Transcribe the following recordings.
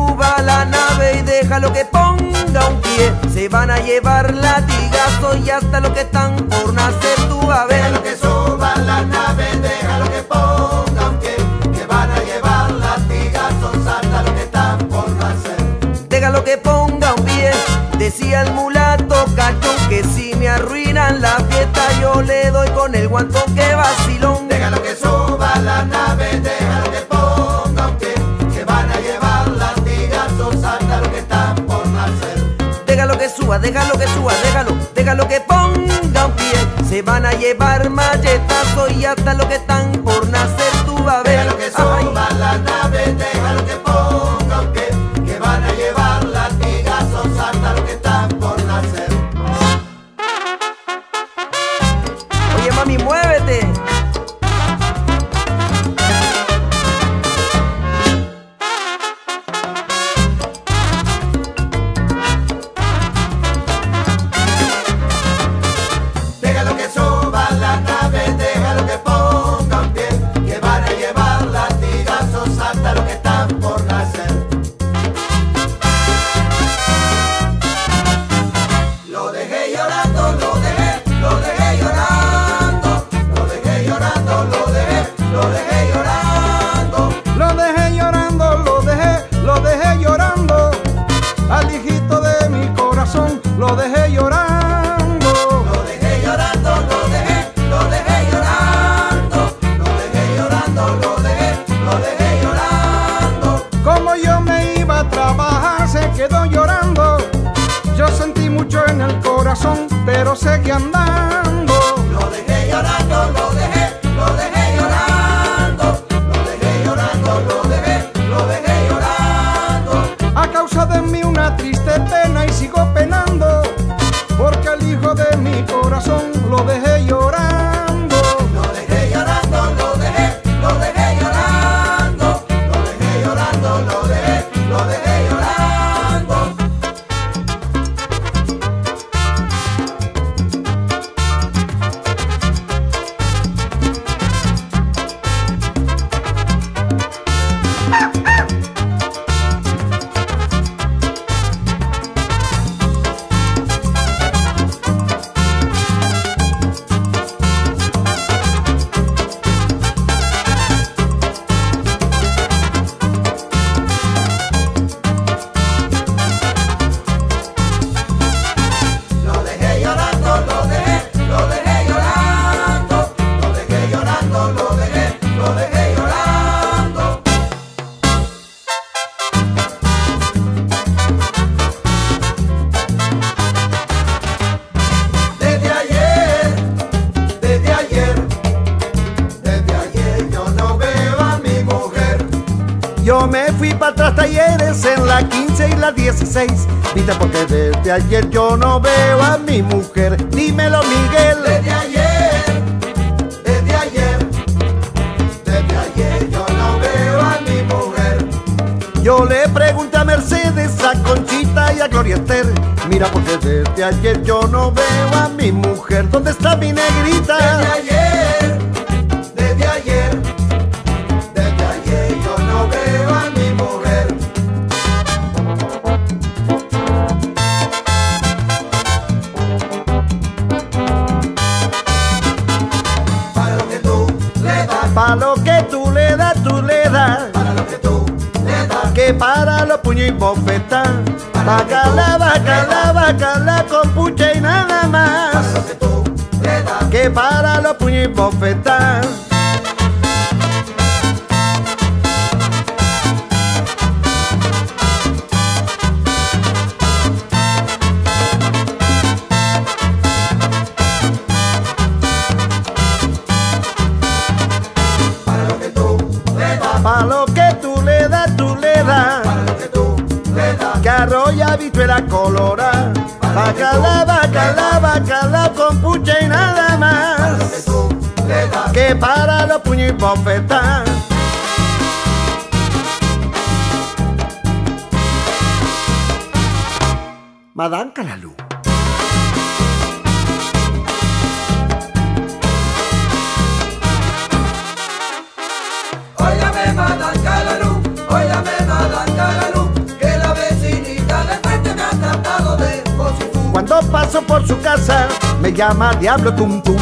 Suba a la nave y déjalo que ponga un pie. Se van a llevar latigazos y hasta lo que están por nacer tú a ver. Déjalo que suba a la nave, déjalo que ponga un pie. Que van a llevar latigazos hasta lo que están por nacer. Déjalo que ponga un pie. Decía el mulato cachón que si me arruinan la fiesta yo le doy con el guantón que vacilón. Suba, déjalo que suba, déjalo, déjalo que ponga un pie. Se van a llevar malletazos y hasta lo que están por nacer tú vas a ver. Déjalo que suba quedó llorando. Yo sentí mucho en el corazón, pero seguí andando. Lo dejé llorando, Yo me fui para atrás talleres en la 15 y la 16. Viste porque desde ayer yo no veo a mi mujer. Dímelo, Miguel. Desde ayer, desde ayer, desde ayer yo no veo a mi mujer. Yo le pregunté a Mercedes, a Conchita y a Gloria Esther. Mira porque desde ayer yo no veo a mi mujer. ¿Dónde está mi Desde negrita? ayer, Que para los puños y bofetas. Bacala, bacala, bacala con pucha y nada para más. Que para los puños y bofetas. Para lo que que arrolla vichuela colora. Bacala, bacala, bacala con pucha y nada más. Que para los puños y bofetas. Madame Calalú. Por su casa me llama Diablo Tum Tum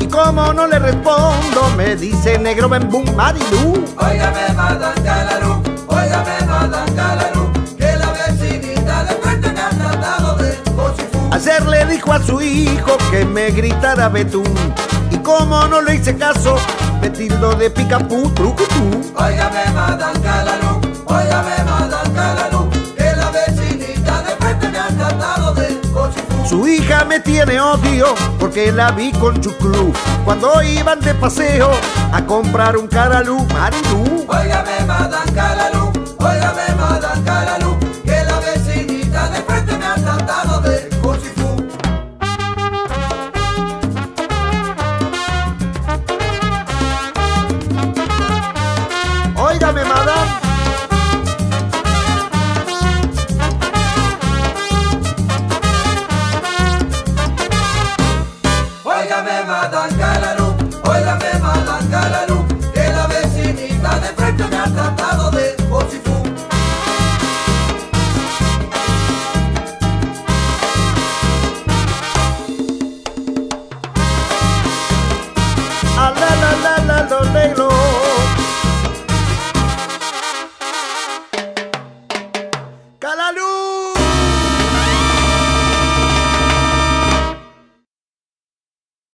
y como no le respondo me dice negro ben boom marilú. Óigame, Madame Calarú, óigame, Madame Calarú, que la vecinita de frente me ha tratado de cochifú. Ayer le dijo a su hijo que me gritara betún y como no le hice caso me tildo de picapú trucutú. Óigame, Madame Calarú, Su hija me tiene odio porque la vi con chuclú cuando iban de paseo a comprar un caralú marilú. Óigame, Madame Calarú, óigame, Madame Calarú,